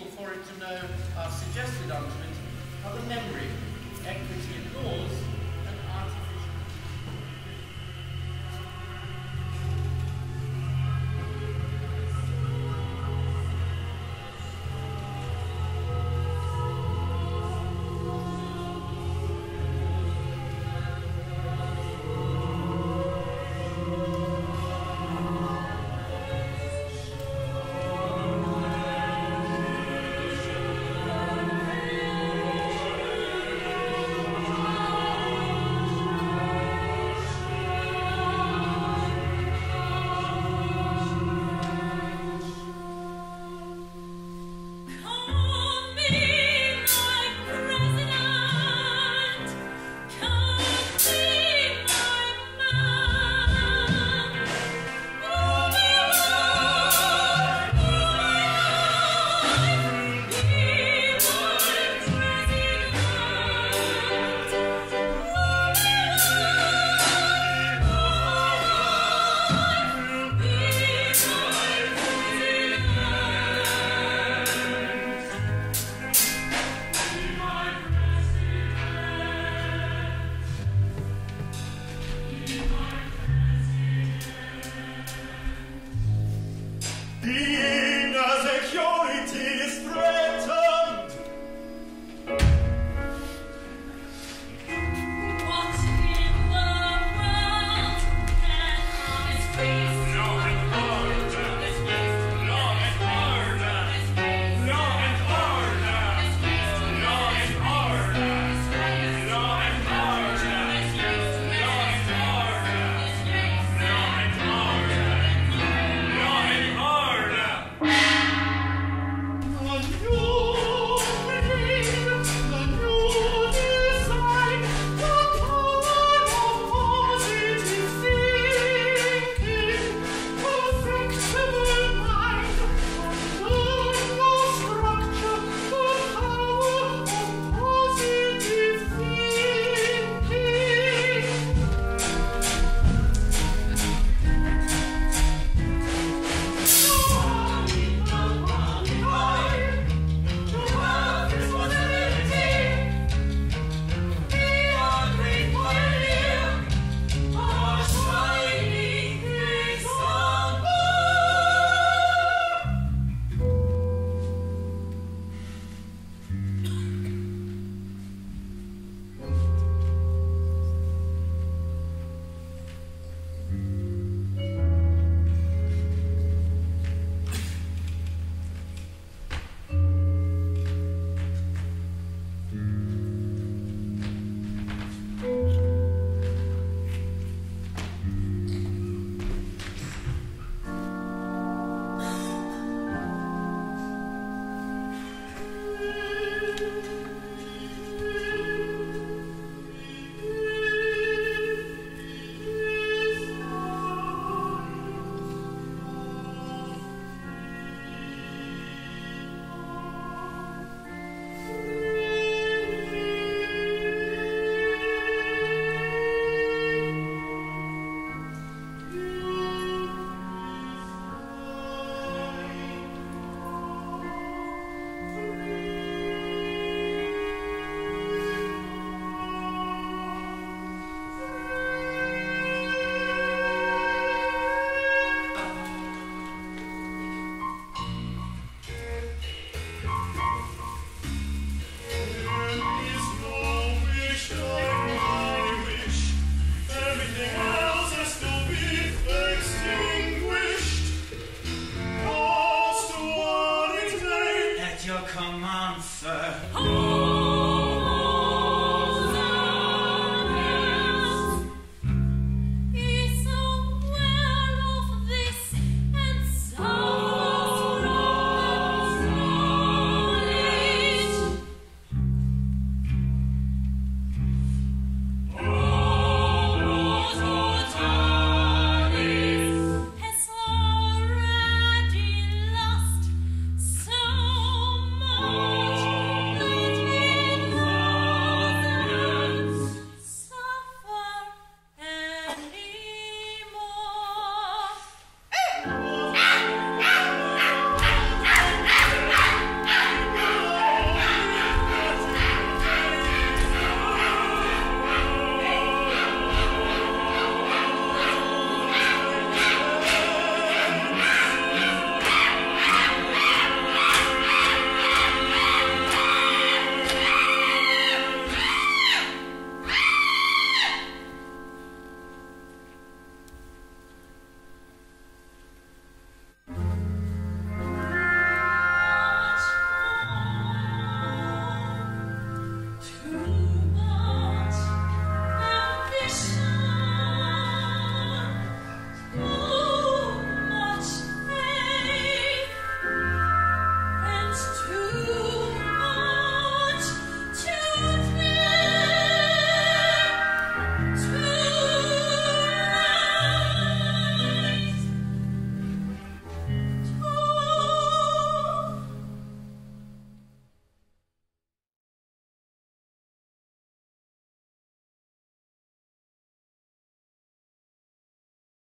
useful for it to know our suggested argument are the memory, equity and laws,